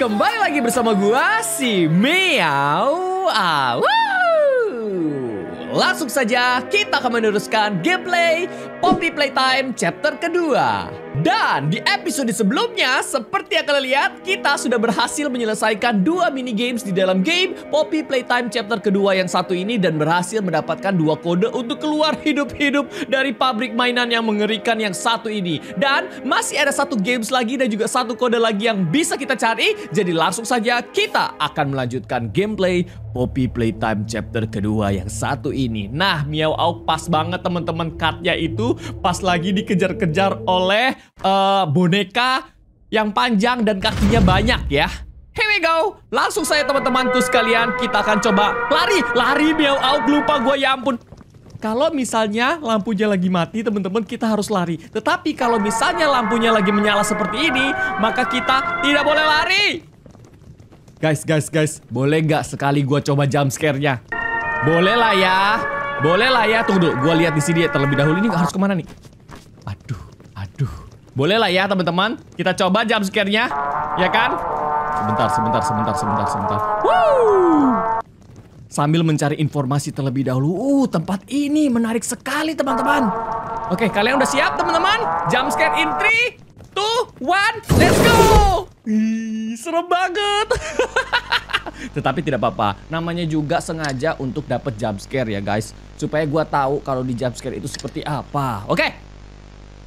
kembali lagi bersama gua si Meow. Ah, Langsung saja kita akan meneruskan gameplay Poppy Playtime chapter kedua. Dan di episode sebelumnya, seperti yang kalian lihat, kita sudah berhasil menyelesaikan dua mini games di dalam game Poppy Playtime chapter kedua yang satu ini dan berhasil mendapatkan dua kode untuk keluar hidup-hidup dari pabrik mainan yang mengerikan yang satu ini. Dan masih ada satu games lagi dan juga satu kode lagi yang bisa kita cari. Jadi langsung saja kita akan melanjutkan gameplay Poppy Playtime chapter kedua yang satu ini. Nah, Miao Auk pas banget teman-teman cutnya itu pas lagi dikejar-kejar oleh uh, boneka yang panjang dan kakinya banyak ya. Here we go. Langsung saya teman-temanku sekalian kita akan coba lari, lari Miao Auk lupa gue ya ampun. Kalau misalnya lampunya lagi mati, teman-teman kita harus lari. Tetapi kalau misalnya lampunya lagi menyala seperti ini, maka kita tidak boleh lari. Guys, guys, guys, boleh nggak sekali gue coba jump scare-nya? Boleh lah ya, boleh lah ya. Tunggu dulu, gue lihat di sini terlebih dahulu ini harus ke mana nih? Aduh, aduh. Boleh lah ya teman-teman, kita coba jump scare-nya, ya kan? Sebentar, sebentar, sebentar, sebentar, sebentar. Woo! Sambil mencari informasi terlebih dahulu. Uh, tempat ini menarik sekali teman-teman. Oke, kalian udah siap teman-teman? Jump scare in 3, 2, 1, let's go! Ih, serem banget. Tetapi tidak apa-apa, namanya juga sengaja untuk dapat jump scare ya guys. Supaya gua tahu kalau di jump scare itu seperti apa. Oke,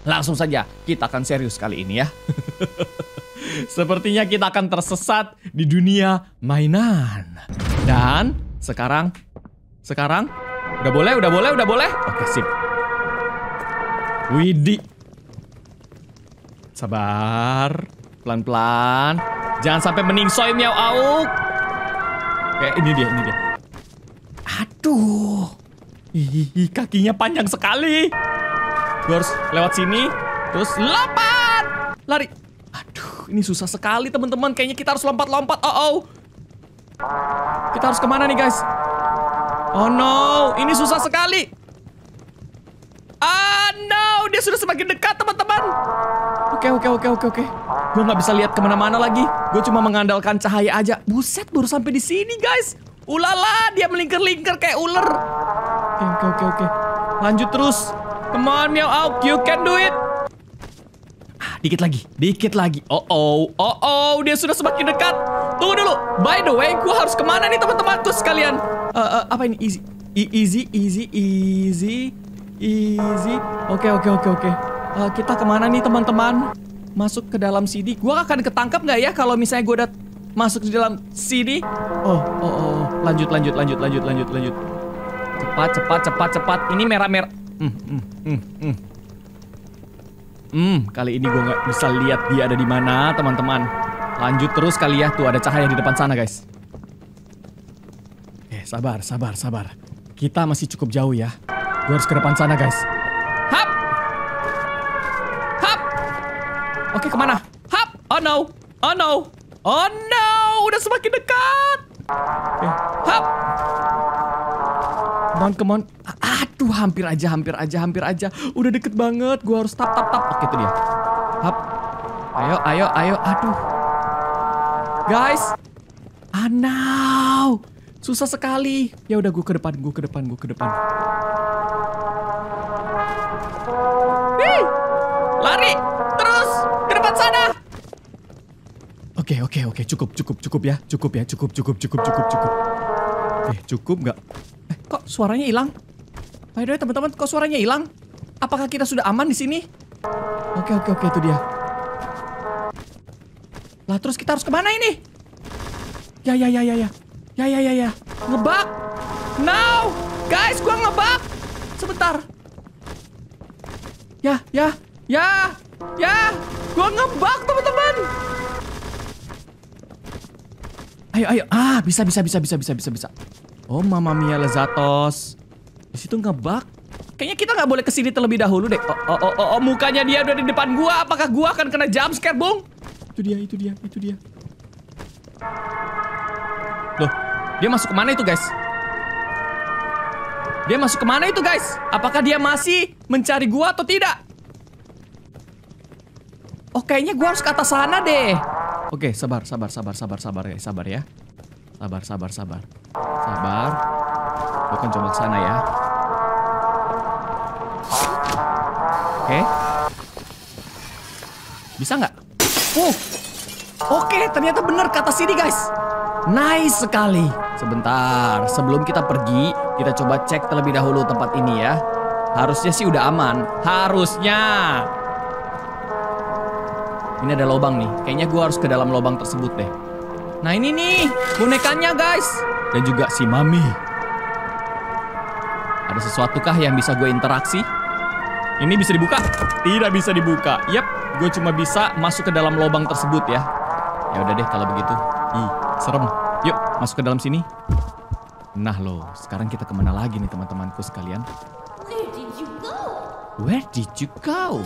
langsung saja kita akan serius kali ini ya. Sepertinya kita akan tersesat di dunia mainan. Dan sekarang, sekarang, udah boleh, udah boleh, udah boleh. Oke sip. Widi. Sabar, pelan-pelan. Jangan sampai meningsoy miau auk. Oke, ini dia, ini dia. Aduh. Ih, kakinya panjang sekali. Gue harus lewat sini, terus lompat. Lari. Aduh, ini susah sekali teman-teman. Kayaknya kita harus lompat-lompat. Oh, oh. Kita harus ke mana nih guys? Oh no, ini susah sekali. Ah no, dia sudah semakin dekat teman-teman. Oke oke oke oke. Gue nggak bisa lihat ke mana-mana lagi. Gue cuma mengandalkan cahaya aja. Buset, baru sampai di sini guys. Ulala, dia melingkar-lingkar kayak ular. Oke oke oke oke. Lanjut terus. Come on, Meow Auk, you can do it. Ah, dikit lagi, dikit lagi. Oh oh, oh oh, dia sudah semakin dekat. Tunggu dulu. By the way, gue harus ke mana nih teman-temanku sekalian? Uh, uh, apa ini? Easy, e easy, easy, easy, easy. Oke, okay, oke, okay, oke, okay, oke. Uh, kita ke mana nih teman-teman? Masuk ke dalam sini. Gue akan ketangkap nggak ya kalau misalnya gue udah masuk di dalam sini? Oh, oh, oh. Lanjut, lanjut, lanjut, lanjut, lanjut, lanjut. Cepat, cepat, cepat, cepat. Ini merah-merah. Hmm, hmm, hmm, hmm. Hmm, kali ini gue nggak bisa lihat dia ada di mana, teman-teman. Lanjut terus kali ya, tuh ada cahaya di depan sana, guys. Oke, sabar, sabar, sabar. Kita masih cukup jauh ya. Gue harus ke depan sana, guys. Hap! Oke, ke mana? Hap! Oh no! Oh no! Oh no! Udah semakin dekat! Oke, hap! Come on, come on. Aduh, hampir aja, hampir aja, hampir aja. Udah deket banget. Gue harus tap, tap, tap. Oke, itu dia. Hap. Ayo, ayo, ayo. Aduh. Guys. Ah, no. Susah sekali. Ya udah, gue ke depan, gue ke depan, gue ke depan. Oke, oke, oke. Cukup, cukup, cukup ya. Cukup ya. Cukup, cukup, cukup, cukup, cukup. Oke, cukup nggak? Eh, kok suaranya hilang? By the way, teman-teman, kok suaranya hilang? Apakah kita sudah aman di sini? Oke, oke, oke, itu dia. Lah, terus kita harus ke mana ini? Ya, ya, ya, ya, ya. Ya, ya, ya, ya. Ngebak. Now! Guys, gua ngebak. Sebentar. Ya, ya, ya, ya. Gua ngebak, teman-teman. Ayo, ayo. Ah, bisa, bisa, bisa, bisa, bisa, bisa, bisa. Oh, Mama Mia Lezatos. Di situ ngebak. Kayaknya kita nggak boleh ke sini terlebih dahulu deh. Oh, oh, oh, oh, oh, mukanya dia udah di depan gua. Apakah gua akan kena jump scare, Bung? Itu dia, itu dia, itu dia. Loh, dia masuk ke mana itu, guys? Dia masuk ke mana itu, guys? Apakah dia masih mencari gua atau tidak? Oh, kayaknya gua harus ke atas sana deh. Oke, sabar, sabar, sabar, sabar, sabar ya, sabar ya. Sabar, sabar, sabar. Sabar. Gue akan coba ke sana ya. Oke. Bisa nggak? Uh. Oke, ternyata benar kata sini guys. Nice sekali. Sebentar, sebelum kita pergi, kita coba cek terlebih dahulu tempat ini ya. Harusnya sih udah aman. Harusnya. Ini ada lubang nih. Kayaknya gue harus ke dalam lubang tersebut deh. Nah ini nih, bonekanya guys. Dan juga si Mami. Ada sesuatu kah yang bisa gue interaksi? Ini bisa dibuka? Tidak bisa dibuka. Yap, gue cuma bisa masuk ke dalam lubang tersebut ya. Ya udah deh kalau begitu. Ih, serem. Yuk, masuk ke dalam sini. Nah loh, sekarang kita ke mana lagi nih teman-temanku sekalian? Where did you go? Where did you go?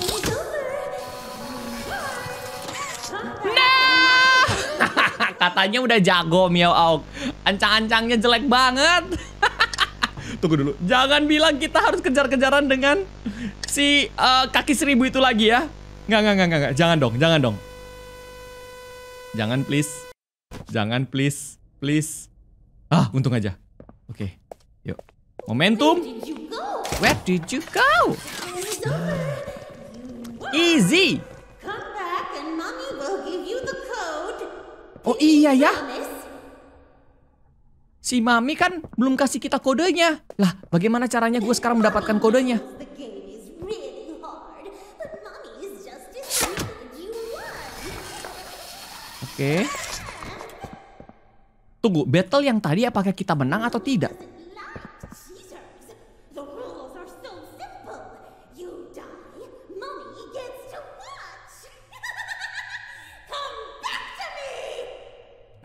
Katanya udah jago Miao Auk. Ancang-ancangnya jelek banget. Tunggu dulu, jangan bilang kita harus kejar-kejaran dengan si eh, kaki seribu itu lagi ya. Nggak, nggak, nggak, nggak, jangan dong, jangan dong. Jangan please, jangan please, please. Ah, untung aja. Oke, yuk. Momentum. Where did you go? Easy. Oh iya ya. Si Mami kan belum kasih kita kodenya. Lah, bagaimana caranya gue sekarang mendapatkan kodenya? Oke. Tunggu, battle yang tadi apakah kita menang atau tidak?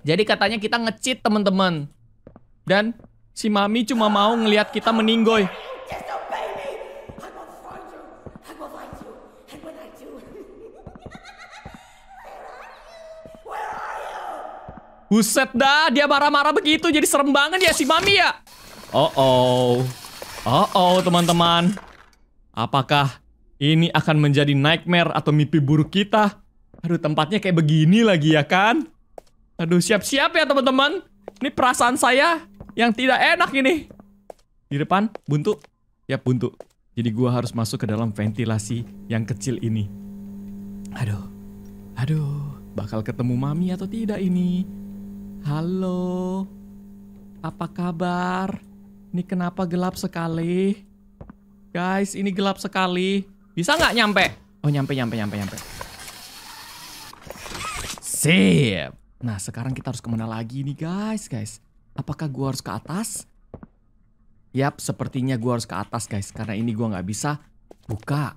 Jadi katanya kita nge-cheat teman-teman. Dan si Mami cuma mau ngelihat kita meninggoy. Buset dah, dia marah-marah begitu jadi serem banget ya si Mami ya. Oh oh. Oh oh teman-teman. Apakah ini akan menjadi nightmare atau mimpi buruk kita? Aduh tempatnya kayak begini lagi ya kan? Aduh siap-siap ya teman-teman. Ini perasaan saya yang tidak enak ini. Di depan buntu. Ya buntu. Jadi gua harus masuk ke dalam ventilasi yang kecil ini. Aduh. Aduh, bakal ketemu mami atau tidak ini? Halo. Apa kabar? Ini kenapa gelap sekali? Guys, ini gelap sekali. Bisa nggak nyampe? Oh, nyampe, nyampe, nyampe, nyampe. Sip. Nah, sekarang kita harus ke mana lagi nih, guys, guys? Apakah gua harus ke atas? Yap, sepertinya gua harus ke atas, guys. Karena ini gua nggak bisa buka.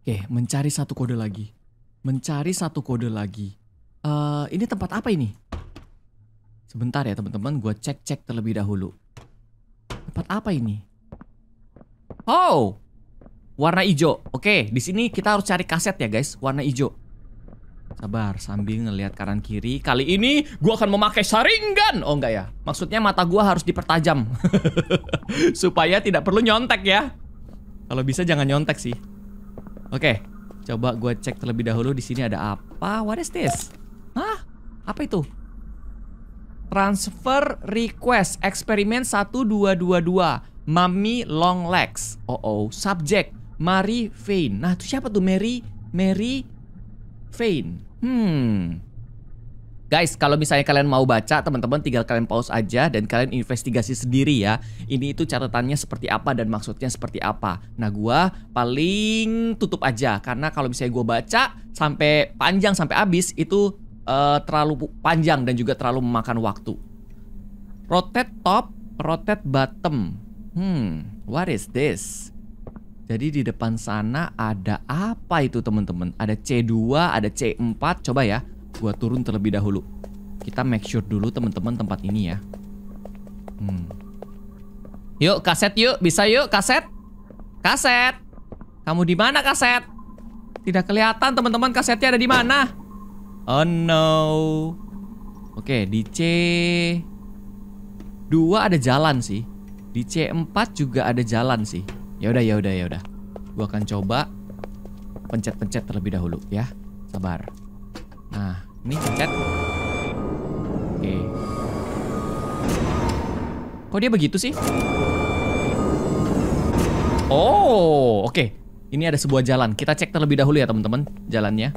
Oke, mencari satu kode lagi. Mencari satu kode lagi. Eh, ini tempat apa ini? Sebentar ya teman-teman, gua cek-cek terlebih dahulu. Tempat apa ini? Oh, warna hijau. Oke, di sini kita harus cari kaset ya guys, warna hijau. Sabar, sambil ngelihat kanan kiri. Kali ini gua akan memakai saringan. Oh enggak ya? Maksudnya mata gua harus dipertajam. Supaya tidak perlu nyontek ya. Kalau bisa jangan nyontek sih. Oke, coba gue cek terlebih dahulu di sini ada apa? What is this? Hah? Apa itu? Transfer request eksperimen 1222 Mami long legs. Oh oh, subject Mary Vane. Nah, itu siapa tuh Mary Mary Vane? Hmm. Guys, kalau misalnya kalian mau baca, teman-teman tinggal kalian pause aja dan kalian investigasi sendiri ya. Ini itu catatannya seperti apa dan maksudnya seperti apa. Nah, gua paling tutup aja karena kalau misalnya gua baca sampai panjang sampai habis itu eh, terlalu panjang dan juga terlalu memakan waktu. Rotate top, rotate bottom. Hmm, what is this? Jadi di depan sana ada apa itu teman-teman? Ada C2, ada C4. Coba ya, gua turun terlebih dahulu. Kita make sure dulu teman-teman tempat ini ya. Hmm. Yuk kaset yuk, bisa yuk kaset. Kaset. Kamu di mana kaset? Tidak kelihatan teman-teman kasetnya ada di mana? Oh no. Oke, di C 2 ada jalan sih. Di C4 juga ada jalan sih. Ya udah, ya udah, ya udah. Gua akan coba pencet-pencet terlebih dahulu ya. Sabar. Nah, ini pencet. Oke. Kok dia begitu sih? Oh, oke. Ini ada sebuah jalan. Kita cek terlebih dahulu ya, teman-teman, jalannya.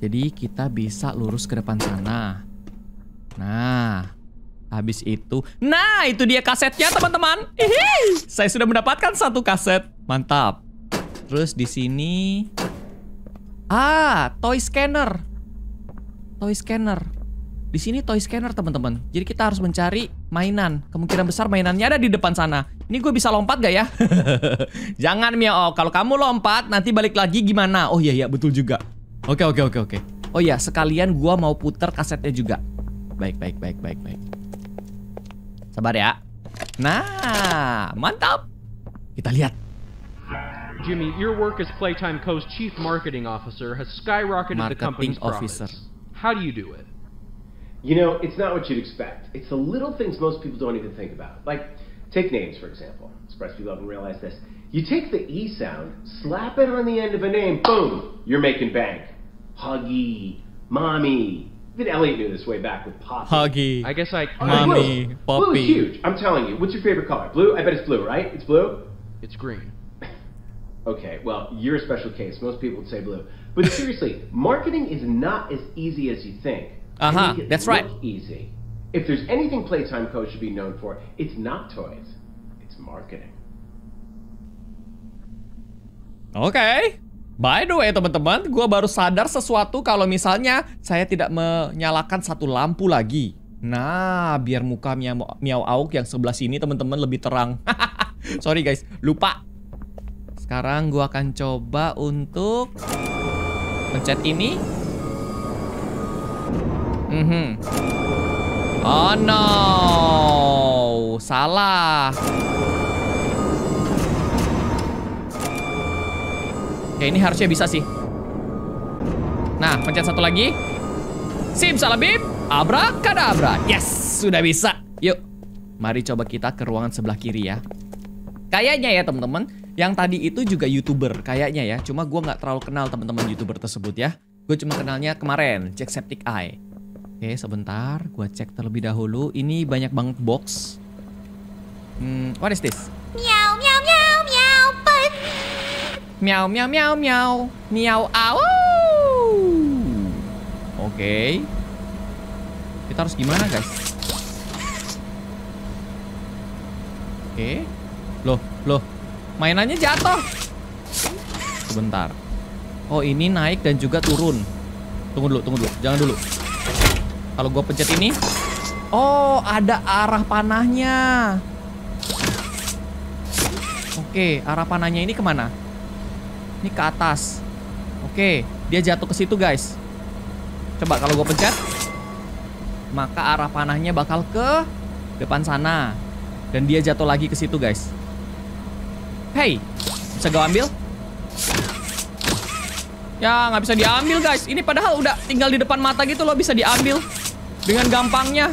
Jadi kita bisa lurus ke depan sana. Nah, habis itu, nah itu dia kasetnya, teman-teman. Saya sudah mendapatkan satu kaset. Mantap. Terus di sini, ah, toy scanner. Toy scanner. Di sini toy scanner teman-teman. Jadi kita harus mencari mainan. Kemungkinan besar mainannya ada di depan sana. Ini gue bisa lompat gak ya? Jangan Miao. Kalau kamu lompat nanti balik lagi gimana? Oh iya iya betul juga. Oke oke oke oke. Oh iya sekalian gue mau puter kasetnya juga. Baik baik baik baik baik. Sabar ya. Nah mantap. Kita lihat. Jimmy, your work as Playtime Co.'s chief marketing officer has skyrocketed the company's officer. profits. How do you do it? You know, it's not what you'd expect. It's the little things most people don't even think about. Like, take names, for example. Express people haven't realized this. You take the E sound, slap it on the end of a name, boom, you're making bank. Huggy, mommy. Even Elliot knew this way back with Poppy. Huggy. I guess I. Oh, Mommy. Blue. Boppy. Blue is huge. I'm telling you. What's your favorite color? Blue? I bet it's blue, right? It's blue? It's green. Okay, well, you're a special case. Most people would say blue. But seriously, marketing is not as easy as you think. Uh-huh, that's right. look Easy. If there's anything Playtime Co. should be known for, it's not toys. It's marketing. Oke. By the way teman-teman, gua baru sadar sesuatu kalau misalnya saya tidak menyalakan satu lampu lagi. Nah, biar muka Miao Auk yang sebelah sini teman-teman lebih terang. Sorry guys, lupa. Sekarang gua akan coba untuk pencet ini. Mhm. Oh no, salah. Oke, ini harusnya bisa sih. Nah, pencet satu lagi. Simsalabim, abrakadabra. Yes, sudah bisa. Yuk, mari coba kita ke ruangan sebelah kiri ya. Kayaknya ya teman-teman, yang tadi itu juga youtuber kayaknya ya. Cuma gua nggak terlalu kenal teman-teman youtuber tersebut ya. Gue cuma kenalnya kemarin, cek Septic Eye. Oke, sebentar, gua cek terlebih dahulu. Ini banyak banget box. Hmm, what is this? Miau miau miau miau miau au. Oke. Kita harus gimana, guys? Oke. Loh, loh. Mainannya jatuh. Sebentar. Oh, ini naik dan juga turun. Tunggu dulu, tunggu dulu. Jangan dulu. Kalau gue pencet ini, oh, ada arah panahnya. Oke, arah panahnya ini ke mana? Ini ke atas. Oke, dia jatuh ke situ, guys. Coba kalau gue pencet, maka arah panahnya bakal ke depan sana. Dan dia jatuh lagi ke situ, guys. Hey, bisa gue ambil? Ya, nggak bisa diambil, guys. Ini padahal udah tinggal di depan mata gitu loh, bisa diambil dengan gampangnya.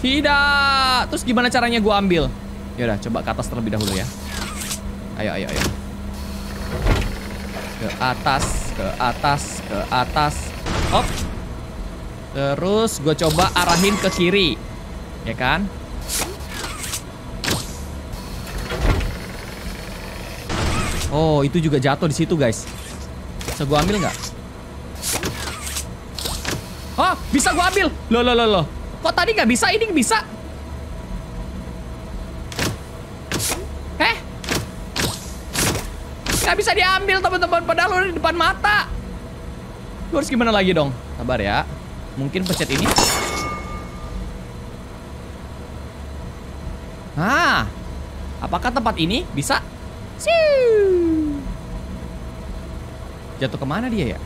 Tidak. Terus gimana caranya gue ambil? Yaudah, coba ke atas terlebih dahulu ya. Ayo, ayo, ayo. Ke atas, ke atas, ke atas. Hop. Terus gue coba arahin ke kiri. Ya kan? Oh, itu juga jatuh di situ, guys. Bisa gue ambil nggak? Oh, bisa gue ambil. Loh, loh, loh, loh. Kok tadi nggak bisa, ini bisa? Nggak bisa diambil, teman-teman. Padahal udah di depan mata. Gue harus gimana lagi dong? Sabar ya. Mungkin pencet ini. Ah, apakah tempat ini bisa? Siu. Jatuh ke mana dia ya?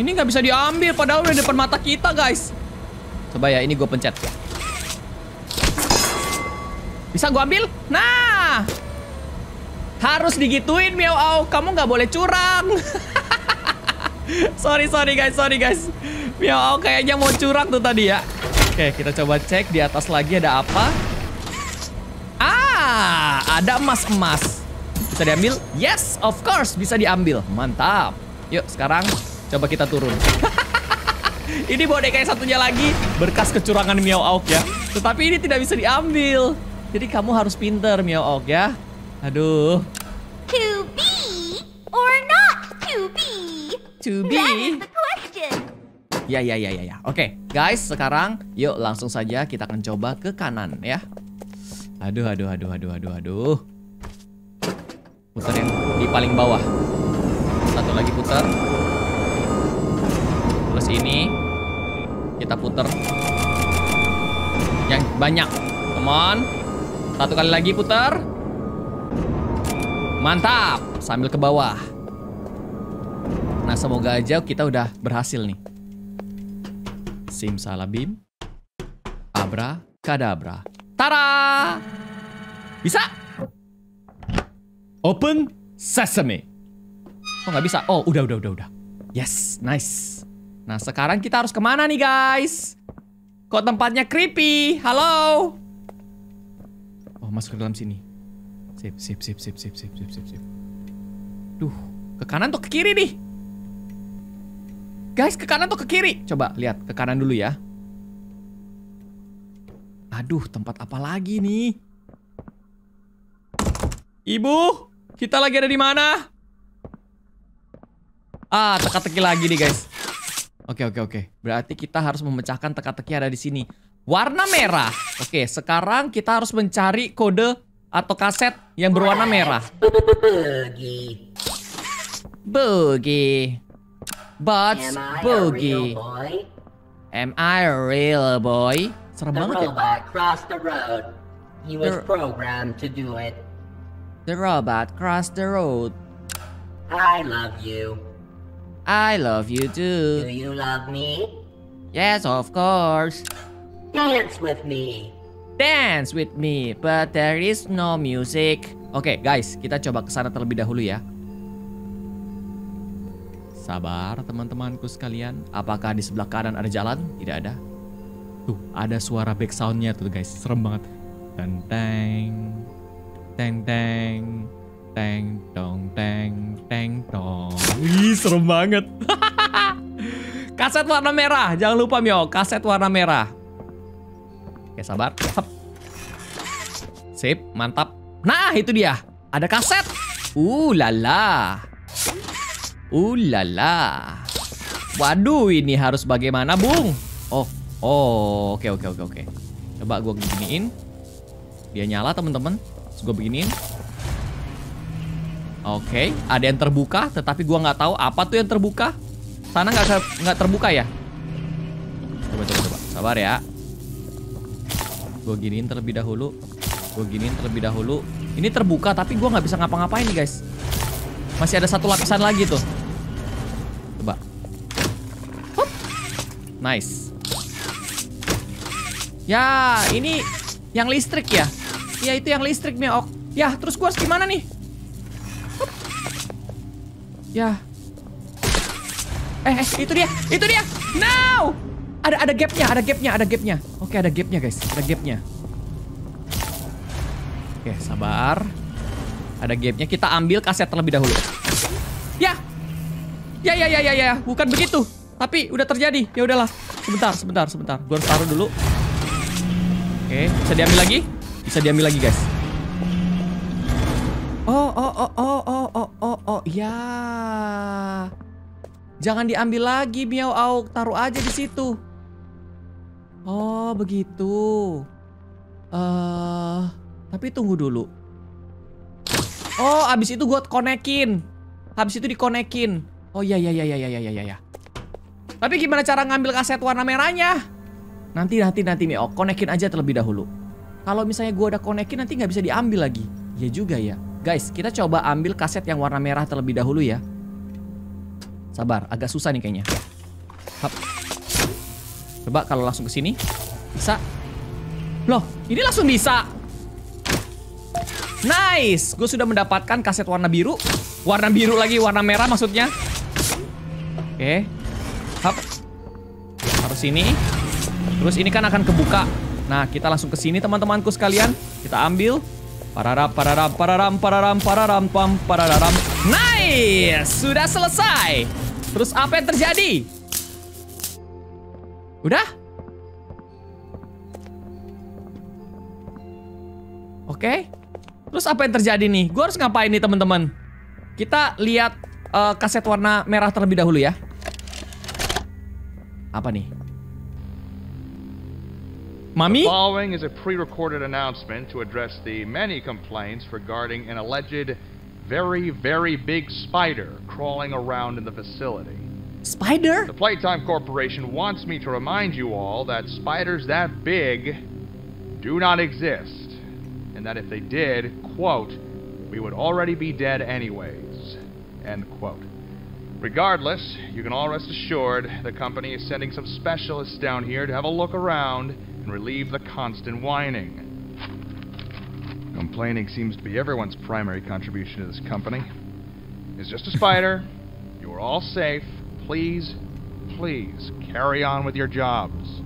Ini nggak bisa diambil, padahal udah di depan mata kita, guys. Coba ya, ini gue pencet. Bisa gue ambil? Nah, harus digituin, Miao. Kamu nggak boleh curang. sorry, sorry guys, sorry guys. Miao kayaknya mau curang tuh tadi ya. Oke, kita coba cek di atas lagi ada apa. Ah, ada emas-emas. Bisa diambil? Yes, of course bisa diambil. Mantap. Yuk, sekarang coba kita turun. ini boneka yang satunya lagi berkas kecurangan Miao Auk ya. Tetapi ini tidak bisa diambil. Jadi kamu harus pinter Miao Auk ya. Aduh. To be or not to be? To That is be. the question. Ya ya ya ya ya. Oke, guys, sekarang yuk langsung saja kita akan coba ke kanan ya. Aduh aduh aduh aduh aduh aduh. Putar yang di paling bawah. Satu lagi putar. Terus ini kita putar yang banyak. Come on. Satu kali lagi putar. Mantap, sambil ke bawah. Nah, semoga aja kita udah berhasil nih. Simsalabim. Abra kadabra. Tara! Bisa? Open sesame. Oh nggak bisa? Oh udah udah udah udah. Yes, nice. Nah sekarang kita harus ke mana nih guys? Kok tempatnya creepy? Halo? Oh masuk ke dalam sini. Sip, sip, sip, sip, sip, sip, sip, sip, sip. Duh, ke kanan tuh ke kiri nih. Guys, ke kanan tuh ke kiri. Coba lihat ke kanan dulu ya. Aduh, tempat apa lagi nih? Ibu, kita lagi ada di mana? Ah, teka-teki lagi nih, guys. Oke, oke, oke. Berarti kita harus memecahkan teka-teki ada di sini. Warna merah. Oke, sekarang kita harus mencari kode atau kaset yang berwarna merah. Boogie. Boogie. But Am I a real boogie. Am I a real boy? Serem The banget ya. robot crossed the road. He was The- programmed to do it. The robot crossed the road. I love you. I love you Do too. you love me? Yes, of course. Dance with me. Dance with me, but there is no music. Oke, guys, kita coba ke sana terlebih dahulu ya. Sabar, teman-temanku sekalian. Apakah di sebelah kanan ada jalan? Tidak ada. Tuh, ada suara back soundnya tuh, guys. Serem banget. Teng teng, teng teng, teng tong teng teng tong. Wih, serem banget. Kaset warna merah, jangan lupa Mio, kaset warna merah. Oke, sabar. Hap. Sip, mantap. Nah, itu dia. Ada kaset. Uh lala. Uh lala. Waduh, ini harus bagaimana, Bung? Oh, oh, oke oke oke oke. Coba gua giniin. Dia nyala, teman-teman. Gua beginiin. Oke, ada yang terbuka, tetapi gua nggak tahu apa tuh yang terbuka. Sana nggak nggak terbuka ya? Coba coba coba. Sabar ya. Gue giniin terlebih dahulu. Gue giniin terlebih dahulu. Ini terbuka tapi gue nggak bisa ngapa-ngapain nih guys. Masih ada satu lapisan lagi tuh. Coba. Hup. Nice. Ya, ini yang listrik ya. Ya itu yang listrik nih, Ok. Ya, terus gue harus gimana nih? Hup. Ya. Eh, eh, itu dia, itu dia. No! Ada ada gapnya, ada gapnya, ada gapnya. Oke, ada gapnya guys, ada gapnya. Oke, sabar. Ada gapnya, kita ambil kaset terlebih dahulu. Ya, ya, ya, ya, ya, ya, bukan begitu. Tapi udah terjadi. Ya udahlah. Sebentar, sebentar, sebentar. Gue harus taruh dulu. Oke, bisa diambil lagi? Bisa diambil lagi guys. Oh, oh, oh, oh, oh, oh, oh, oh, ya. Jangan diambil lagi Miao Auk, taruh aja di situ. Oh, begitu. Eh, tapi tunggu dulu. Oh, abis itu gue konekin. Habis itu dikonekin. Oh iya iya iya iya iya iya iya. Tapi gimana cara ngambil kaset warna merahnya? Nanti nanti nanti Mio, konekin aja terlebih dahulu. Kalau misalnya gue udah konekin nanti nggak bisa diambil lagi. Ya juga ya. Guys, kita coba ambil kaset yang warna merah terlebih dahulu ya. Sabar, agak susah nih kayaknya. Hap. Coba kalau langsung ke sini. Bisa. Loh, ini langsung bisa. Nice, gue sudah mendapatkan kaset warna biru. Warna biru lagi, warna merah maksudnya. Oke. Hap. Harus sini. Terus ini kan akan kebuka. Nah, kita langsung ke sini teman-temanku sekalian. Kita ambil. Pararam, pararam, pararam, pararam, pararam, pam, pararam. Nice! Sudah selesai. Terus apa yang terjadi? Udah? Oke. Terus apa yang terjadi nih? Gue harus ngapain nih teman-teman? Kita lihat eh, kaset warna merah terlebih dahulu ya. Apa nih? Mami? The following is a pre-recorded announcement to address the many complaints regarding an alleged very, very big spider crawling around in the facility. Spider? The Playtime Corporation wants me to remind you all that spiders that big do not exist, and that if they did, quote, we would already be dead anyways, end quote. Regardless, you can all rest assured the company is sending some specialists down here to have a look around and relieve the constant whining. Complaining seems to be everyone's primary contribution to this company. It's just a spider. You are all safe. Please, please carry on with your jobs.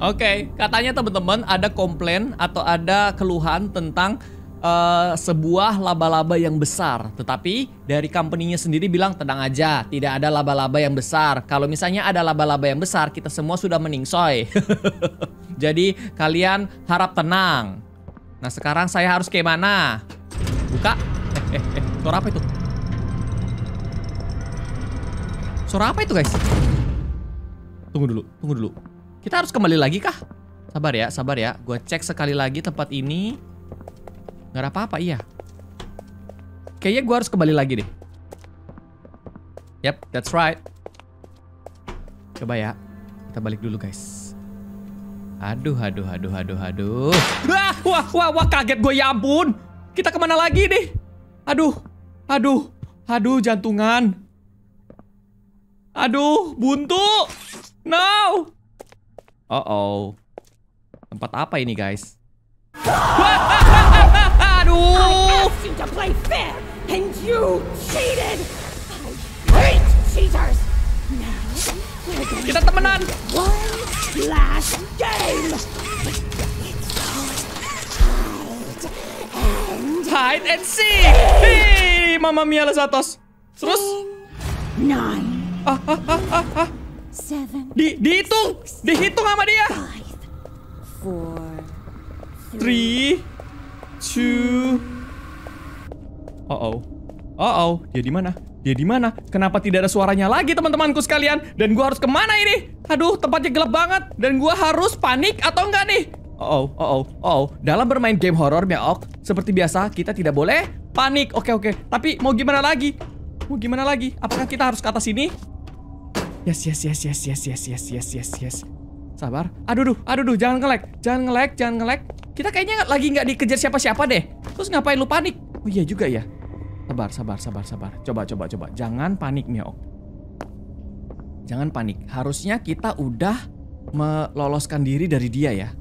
Oke, katanya teman-teman ada komplain atau ada keluhan tentang eh, sebuah laba-laba yang besar. Tetapi dari company-nya sendiri bilang tenang aja, tidak ada laba-laba yang besar. Kalau misalnya ada laba-laba yang besar, kita semua sudah meningsoy. Jadi kalian harap tenang. Nah sekarang saya harus ke mana? Buka. Eh, eh, eh. Suara apa itu? Suara apa itu guys? Tunggu dulu, tunggu dulu. Kita harus kembali lagi kah? Sabar ya, sabar ya. Gue cek sekali lagi tempat ini. Gak ada apa-apa, iya. Kayaknya gue harus kembali lagi deh. Yep, that's right. Coba ya. Kita balik dulu guys. Aduh, aduh, aduh, aduh, aduh. Wah, wah, wah, wah, kaget gue ya ampun. Kita ke mana lagi nih? Aduh, aduh, aduh, jantungan. Aduh, buntu. No. Oh oh. Tempat apa ini, guys? Aduh. and you cheated! I hate cheaters! Now, we're going Kita temenan. one last game! Hide and seek. Hei, Mama Mia Lesatos. Terus Nine, ah, ah, ah, ah, ah. Di dihitung, dihitung sama dia. four, Three, two. Oh oh, oh oh, dia di mana? Dia di mana? Kenapa tidak ada suaranya lagi teman-temanku sekalian? Dan gua harus ke mana ini? Aduh, tempatnya gelap banget. Dan gua harus panik atau enggak nih? Oh oh, oh oh, oh oh. Dalam bermain game horor ok, seperti biasa kita tidak boleh panik. Oke oke. Tapi mau gimana lagi? Mau gimana lagi? Apakah kita harus ke atas sini? Yes yes yes yes yes yes yes yes yes yes. Sabar. Aduh duh, aduh duh, jangan nge-lag. Jangan nge-lag, jangan nge-lag. Kita kayaknya lagi nggak dikejar siapa-siapa deh. Terus ngapain lu panik? Oh iya juga ya. Sabar, sabar, sabar, sabar. Coba, coba, coba. Jangan panik, Miok. Jangan panik. Harusnya kita udah meloloskan diri dari dia ya.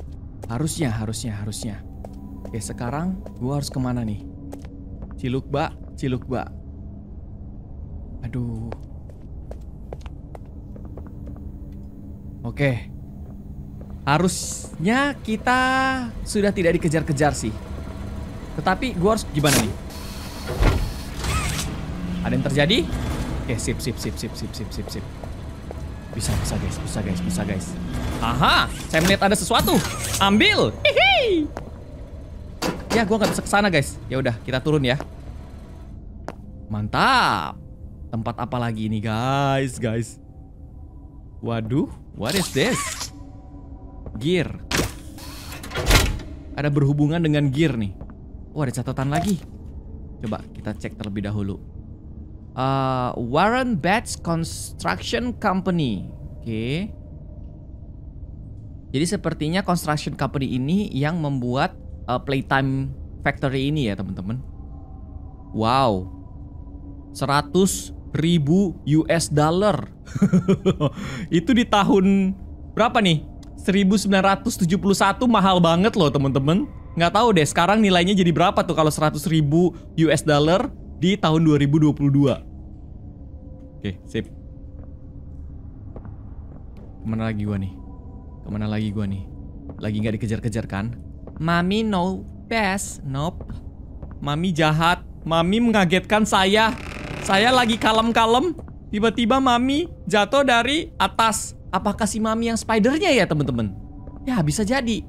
Harusnya, harusnya, harusnya. Oke, sekarang gua harus ke mana nih? Cilukba, Cilukba. Aduh. Oke. Harusnya kita sudah tidak dikejar-kejar sih. Tetapi gua harus gimana nih? Ada yang terjadi? Oke, sip, sip, sip, sip, sip, sip, sip, sip. Bisa, bisa guys, bisa guys, bisa guys. Aha, saya melihat ada sesuatu. Ambil. Hihi. Ya, gua nggak bisa ke sana guys. Ya udah, kita turun ya. Mantap. Tempat apa lagi ini guys, guys? Waduh, what is this? Gear. Ada berhubungan dengan gear nih. Oh, ada catatan lagi. Coba kita cek terlebih dahulu. Uh, Warren Batch Construction Company. Oke. Jadi sepertinya construction company ini yang membuat uh, Playtime Factory ini ya teman-teman. Wow. 100 ribu US dollar. Itu di tahun berapa nih? 1971 mahal banget loh teman-teman. Nggak tahu deh sekarang nilainya jadi berapa tuh kalau 100 ribu US dollar di tahun 2022. Oke, sip. Ke mana lagi gua nih? Ke mana lagi gua nih? Lagi nggak dikejar-kejar kan? Mami no best. Nope. Mami jahat. Mami mengagetkan saya. Saya lagi kalem-kalem. Tiba-tiba Mami jatuh dari atas. Apakah si Mami yang spidernya ya teman-teman? Ya bisa jadi.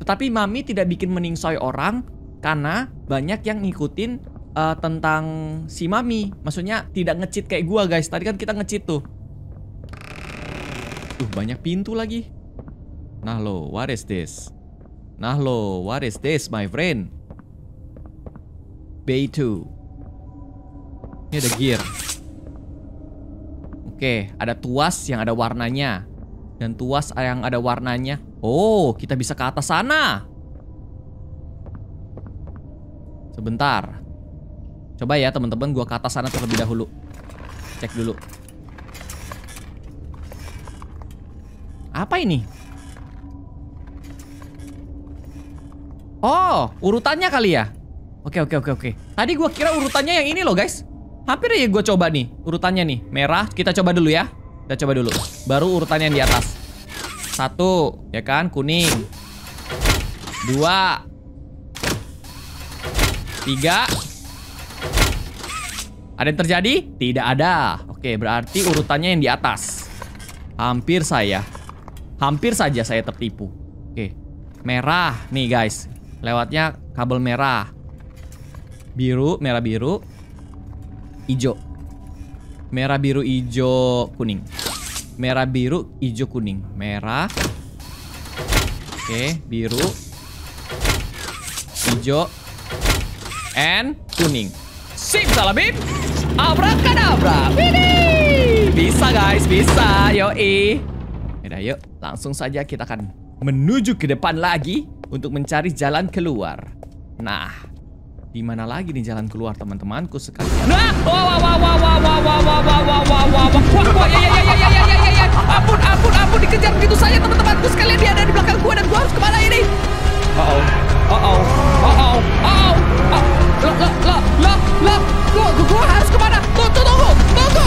Tetapi Mami tidak bikin meningsoy orang karena banyak yang ngikutin eh, tentang si Mami. Maksudnya tidak ngecit kayak gua guys. Tadi kan kita ngecit tuh. Tuh banyak pintu lagi. Nah lo, what is this? Nah lo, what is this my friend? B2 Ini ada gear Oke, ada tuas yang ada warnanya Dan tuas yang ada warnanya Oh, kita bisa ke atas sana Sebentar Coba ya teman-teman, gua ke atas sana terlebih dahulu Cek dulu Apa ini? Oh, urutannya kali ya? Oke, oke, oke, oke. Tadi gua kira urutannya yang ini loh, guys. Hampir aja gua coba nih, urutannya nih. Merah, kita coba dulu ya. Kita coba dulu. Baru urutannya yang di atas. Satu, ya kan? Kuning. Dua. Tiga. Ada yang terjadi? Tidak ada. Oke, berarti urutannya yang di atas. Hampir saya. Hampir saja saya tertipu. Oke. Merah nih, guys. Lewatnya kabel merah. Biru, merah biru. Ijo. Merah biru ijo kuning. Merah biru ijo kuning. Merah. Oke, biru. Ijo. And kuning. Sip salabim. Abrakadabra. Widih. Bisa guys, bisa. Yoi. Yaudah yuk, langsung saja kita akan menuju ke depan lagi untuk mencari jalan keluar. Nah, di mana lagi nih jalan keluar teman-temanku sekalian? Nah, wah wah wah wah wah wah wah wah wah wah wah wah wah wah ya ya ya ya ya ya ya ya ampun ampun ampun dikejar begitu saja teman-temanku sekalian dia ada di belakang gua dan gua harus ke mana ini? Oh oh oh oh oh oh oh lah lah lah lah lah gua gua harus ke mana? Tunggu tunggu tunggu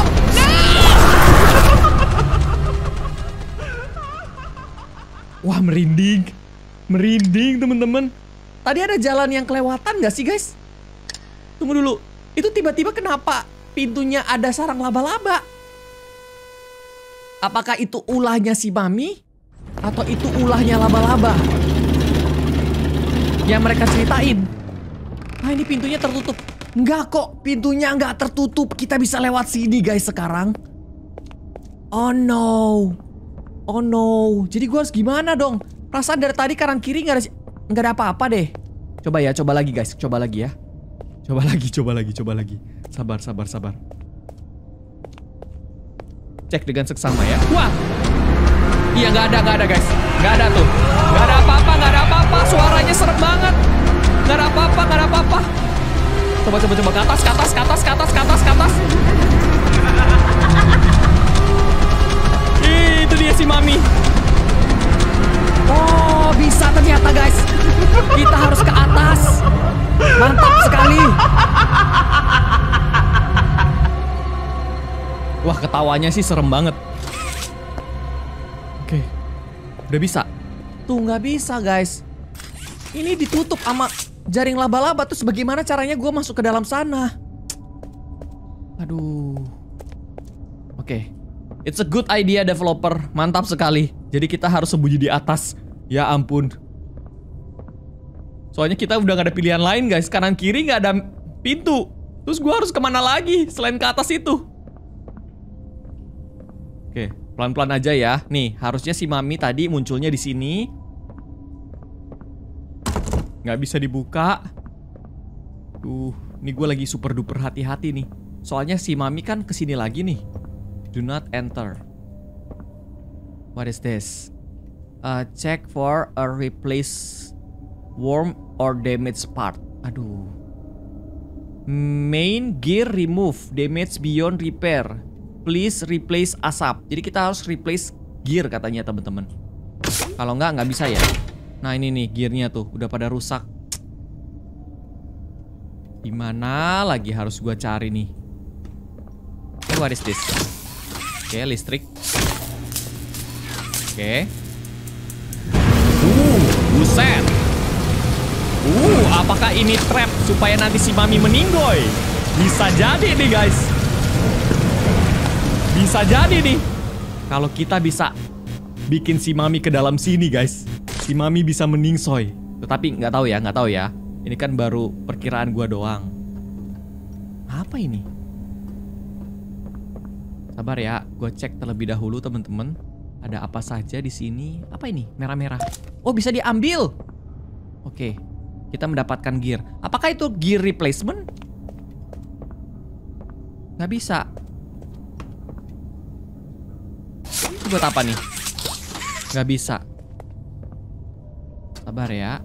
Wah merinding Merinding teman-teman Tadi ada jalan yang kelewatan gak sih guys? Tunggu dulu Itu tiba-tiba kenapa pintunya ada sarang laba-laba? Apakah itu ulahnya si Mami? Atau itu ulahnya laba-laba? Yang mereka ceritain Ah ini pintunya tertutup Enggak kok pintunya enggak tertutup Kita bisa lewat sini guys sekarang Oh no Oh no Jadi gue harus gimana dong Perasaan dari tadi kanan kiri nggak ada nggak ada apa-apa deh. Coba ya, coba lagi guys, coba lagi ya. Coba lagi, coba lagi, coba lagi. Sabar, sabar, sabar. Cek dengan seksama ya. Wah, iya nggak ada, nggak ada guys, nggak ada tuh, nggak ada apa-apa, nggak ada apa-apa. Suaranya serem banget. Nggak ada apa-apa, nggak ada apa-apa. Coba, coba, coba ke atas, ke atas, ke atas, ke atas, ke atas, ke atas. Itu dia si Mami. Oh, bisa ternyata guys. Kita harus ke atas. Mantap sekali. Wah, ketawanya sih serem banget. Oke. Udah bisa. Tuh, nggak bisa guys. Ini ditutup sama jaring laba-laba. Terus bagaimana caranya gue masuk ke dalam sana? Aduh. Oke. It's a good idea developer. Mantap sekali. Jadi kita harus sembunyi di atas. Ya ampun. Soalnya kita udah gak ada pilihan lain guys. Kanan kiri gak ada pintu. Terus gue harus ke mana lagi selain ke atas itu? Oke, pelan-pelan aja ya. Nih, harusnya si Mami tadi munculnya di sini. Gak bisa dibuka. Tuh, ini gue lagi super duper hati-hati nih. Soalnya si Mami kan ke sini lagi nih. Do not enter. What is this? Uh, check for a replace worm or damaged part. Aduh. Main gear remove damage beyond repair. Please replace asap. Jadi kita harus replace gear katanya teman-teman. Kalau nggak nggak bisa ya. Nah ini nih gearnya tuh udah pada rusak. Di mana lagi harus gua cari nih? What is this? Oke, listrik. Oke. Uh, buset. apakah ini trap supaya nanti si Mami meninggoy? Bisa jadi nih guys. Bisa jadi nih. Kalau kita bisa bikin si Mami ke dalam sini guys. Si Mami bisa meningsoy. Tetapi nggak tahu ya, nggak tahu ya. Ini kan baru perkiraan gua doang. Apa ini? Sabar ya, gue cek terlebih dahulu teman-teman. Ada apa saja di sini? Apa ini? Merah-merah. Oh, bisa diambil. Oke, kita mendapatkan gear. Apakah itu gear replacement? Nggak bisa. Itu buat apa nih? Nggak bisa. Sabar ya.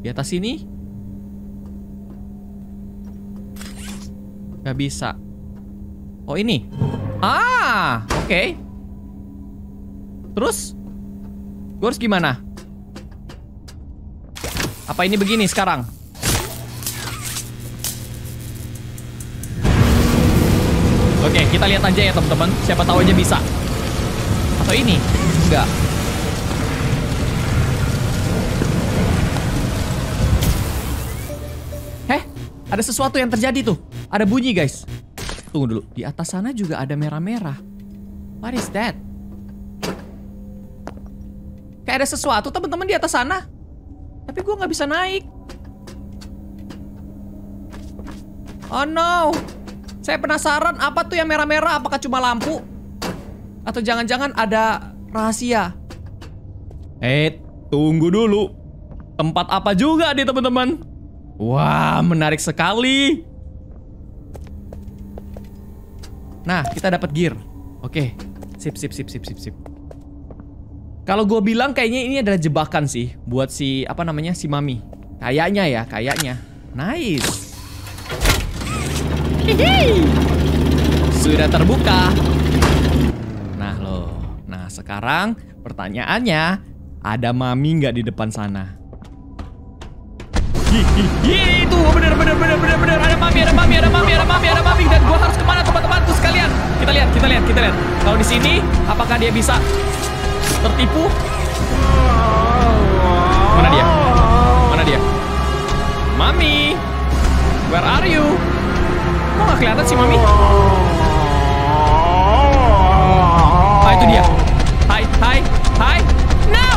Di atas sini? Nggak bisa. Oh ini. Ah, oke. Terus? Gue harus gimana? Apa ini begini sekarang? Oke, kita lihat aja ya teman-teman. Siapa tahu aja bisa. Atau ini? Enggak. Heh, ada sesuatu yang terjadi tuh. Ada bunyi guys. Tunggu dulu, di atas sana juga ada merah-merah. What is that? Kayak ada sesuatu teman-teman di atas sana. Tapi gue nggak bisa naik. Oh no. Saya penasaran apa tuh yang merah-merah? Apakah cuma lampu? Atau jangan-jangan ada rahasia? Eh, tunggu dulu. Tempat apa juga nih teman-teman? Wah, menarik sekali. Nah, kita dapat gear. Oke, sip, sip, sip, sip, sip, sip. Kalau gue bilang kayaknya ini adalah jebakan sih buat si apa namanya si mami. Kayaknya ya, kayaknya. Nice. Sudah terbuka. Nah loh. Nah sekarang pertanyaannya ada mami nggak di depan sana? Hihihi, itu bener bener bener bener bener ada mami ada mami ada mami ada mami ada mami dan gua harus ke mana teman-temanku sekalian? Kita lihat kita lihat kita lihat. Kalau di sini apakah dia bisa tertipu? Mana dia? Mana dia? Mami, where are you? Kok nggak kelihatan sih mami? Ah itu dia. Hai hai hai. No.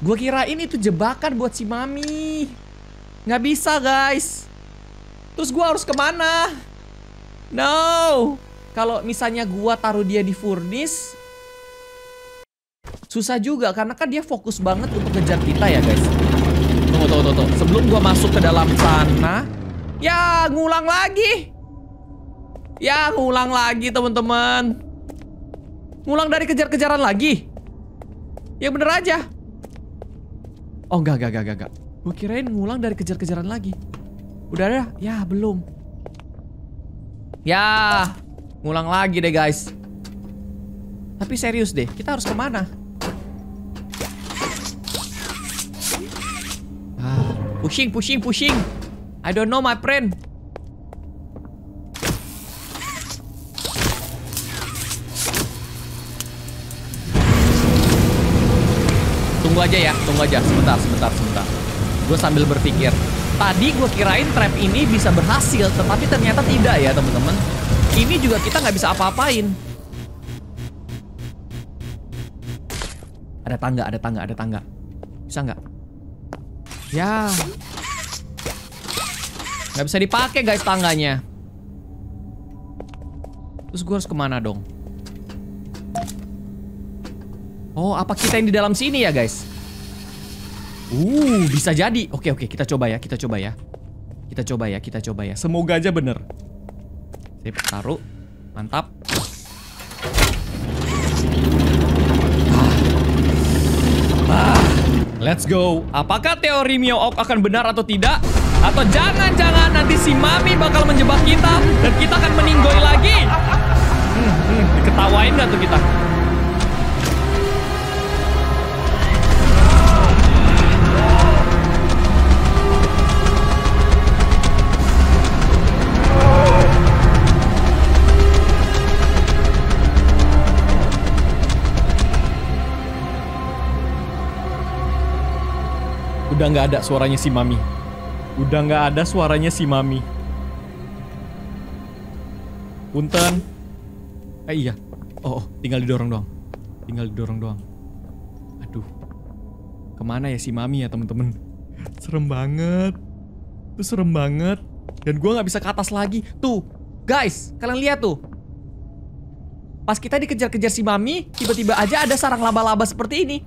Gue kirain itu jebakan buat si mami. Nggak bisa guys. Terus gue harus ke mana? No. Kalau misalnya gua taruh dia di furnace susah juga karena kan dia fokus banget untuk ngejar kita ya guys. Tunggu tunggu tunggu. Sebelum gua masuk ke dalam sana, ya ngulang lagi. Ya ngulang lagi teman-teman. Ngulang dari kejar-kejaran lagi. Ya bener aja. Oh enggak enggak enggak enggak. Gue kirain ngulang dari kejar-kejaran lagi. Udah ada? Ya belum. Ya Ngulang lagi deh guys. Tapi serius deh Kita harus ke mana? Ah, Pushing pushing pushing. I don't know my friend. Tunggu aja ya Tunggu aja. Sebentar sebentar sebentar. Gue sambil berpikir. Tadi gue kirain trap ini bisa berhasil Tetapi ternyata tidak ya teman-teman ini juga kita nggak bisa apa-apain. Ada tangga, ada tangga, ada tangga. Bisa nggak? Ya. Nggak bisa dipakai guys tangganya. Terus gue harus ke mana dong? Oh, apa kita yang di dalam sini ya guys? Uh, bisa jadi. Oke, oke, kita coba ya, kita coba ya. Kita coba ya, kita coba ya. Semoga aja bener. Sip, taruh. Mantap. Let's go. Apakah teori Mio Ok akan benar atau tidak? Atau jangan-jangan nanti si Mami bakal menjebak kita dan kita akan meninggoy lagi? Hmm, hmm, diketawain gak tuh kita? Udah nggak ada suaranya si Mami. Udah nggak ada suaranya si Mami. Punten. Eh iya. Oh, oh, tinggal didorong doang. Tinggal didorong doang. Aduh. Ke mana ya si Mami ya temen-temen? Serem banget. Itu serem banget. Dan gua nggak bisa ke atas lagi. Tuh, guys, kalian lihat tuh. Pas kita dikejar-kejar si Mami, tiba-tiba aja ada sarang laba-laba seperti ini.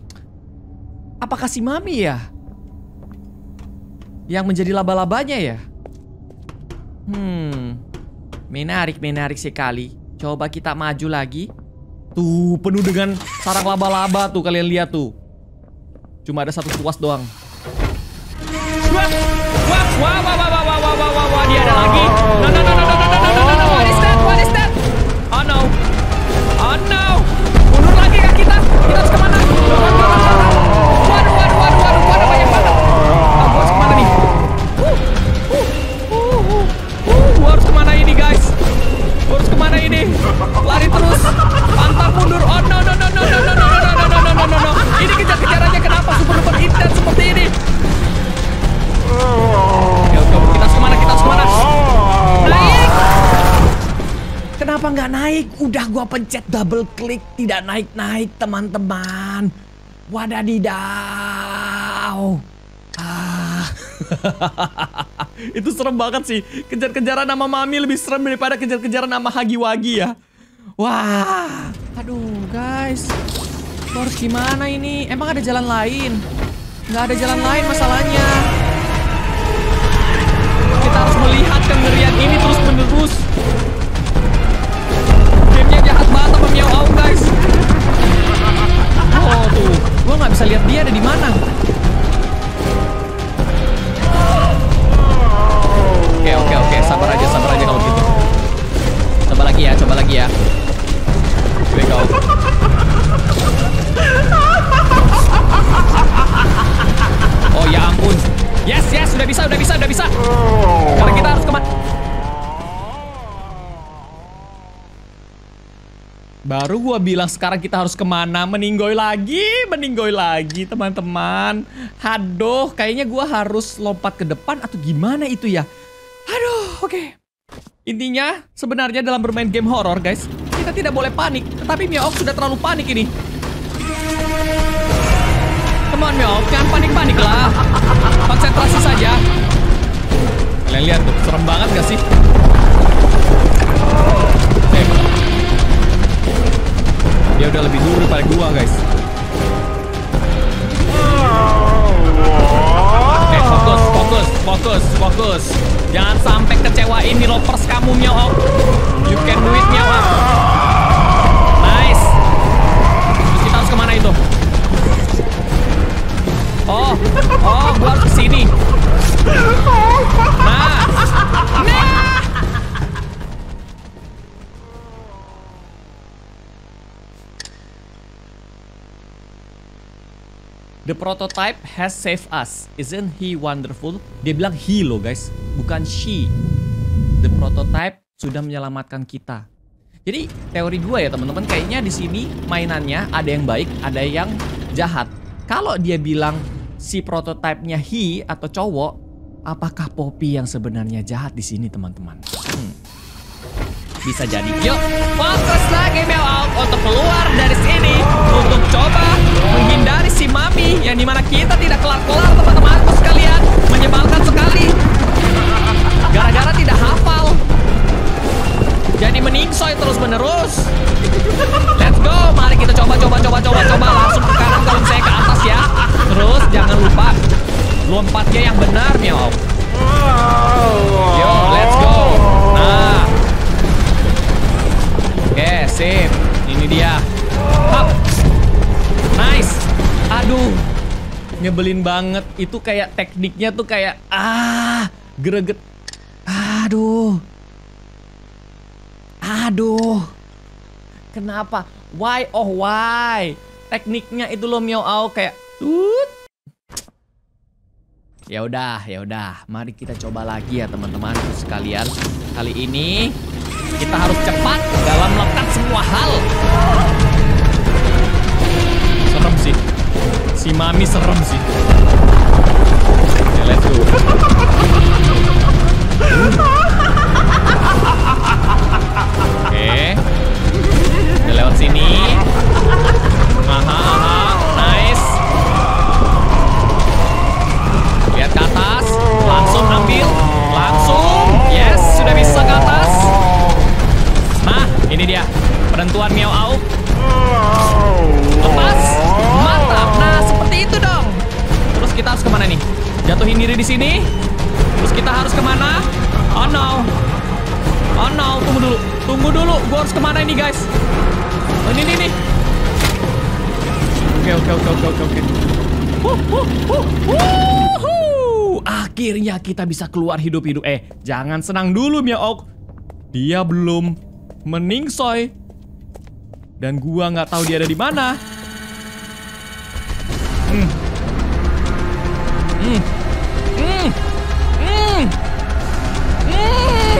Apakah si Mami ya? Yang menjadi laba-labanya ya? Hmm. Menarik, menarik sekali. Coba kita maju lagi. Tuh, penuh dengan sarang laba-laba tuh kalian lihat tuh. Cuma ada satu tuas doang. Wah, wah, wah, wah, wah, wah, wah, wah, wah, dia ada lagi. No, no, no, no, gua pencet double klik tidak naik-naik teman-teman. Wadadidaw. Ah. Itu serem banget sih. Kejar-kejaran sama Mami lebih serem daripada kejar-kejaran sama Hagiwagi ya. Wah. Aduh, guys. Harus gimana ini? Emang ada jalan lain? Nggak ada jalan lain masalahnya. Kita harus melihat kengerian ini terus-menerus. Aung, guys. Oh, tuh. Gua nggak bisa lihat dia ada di mana. Oke, oke, oke. Sabar aja, sabar aja kalau gitu. Coba lagi ya, coba lagi ya. Go. Oh ya ampun. Yes, yes, sudah bisa, sudah bisa, sudah bisa. Sekarang kita harus ke mana? Baru gua bilang sekarang kita harus ke mana? Meninggoy lagi, meninggoy lagi teman-teman. Aduh, kayaknya gua harus lompat ke depan atau gimana itu ya? Aduh, oke. Intinya, sebenarnya dalam bermain game horror, guys, kita tidak boleh panik. Tetapi Miaok sudah terlalu panik ini. Come on, jangan panik-panik lah. Konsentrasi saja. Kalian lihat tuh, serem banget gak sih? Dia udah lebih dulu daripada gua, guys. Eh, fokus, fokus, fokus, fokus. Jangan sampai kecewain nih lovers kamu, Miao. You can do it, Miao. Nice. Terus kita harus ke mana itu? Oh, oh, gua harus ke sini. Nah, nah. The prototype has saved us. Isn't he wonderful? Dia bilang he loh guys, bukan she. The prototype sudah menyelamatkan kita. Jadi teori gue ya teman-teman kayaknya di sini mainannya ada yang baik, ada yang jahat. Kalau dia bilang si prototipenya he atau cowok, apakah Poppy yang sebenarnya jahat di sini teman-teman? Hmm. Bisa jadi. Yuk, fokus lagi Mel untuk keluar dari sini untuk coba menghindari si Mami yang di mana kita tidak kelar-kelar teman-temanku sekalian menyebalkan sekali. Gara-gara tidak hafal. Jadi meningsoy terus menerus. Let's go, mari kita coba coba coba coba coba langsung ke kanan kalau saya ke atas ya. Terus jangan lupa lompatnya yang benar Miao. Yo, let's go. Nah, Oke, sip. Ini dia. Hap. Aduh. Nyebelin banget. Itu kayak tekniknya tuh kayak ah, greget. Aduh. Aduh. Kenapa? Why oh why? Tekniknya itu loh Miao Ao kayak tut. Ya udah, ya udah. Mari kita coba lagi ya teman-teman sekalian. Kali ini kita harus cepat dalam melakukan semua hal. Serem sih. Si Mami serem sih. let's go. Oke. Okay. Lewat sini. Aha, aha. Nice. Lihat ke atas. Langsung ambil. Langsung. Yes, sudah bisa ke atas. Nah, ini dia. Penentuan Miao Au. Lepas situ dong. Terus kita harus ke mana nih? Jatuhin diri di sini. Terus kita harus ke mana? Oh no. Oh no, tunggu dulu. Tunggu dulu, gua harus ke mana ini guys? Oh, ini, ini, ini. Oke, oke, oke, oke, oke, oke. Huh. Akhirnya kita bisa keluar hidup-hidup. Eh, jangan senang dulu, Mia Ok. Dia belum meningsoy. Dan gua nggak tahu dia ada di mana. Hmm. Hmm. Hmm. Hmm.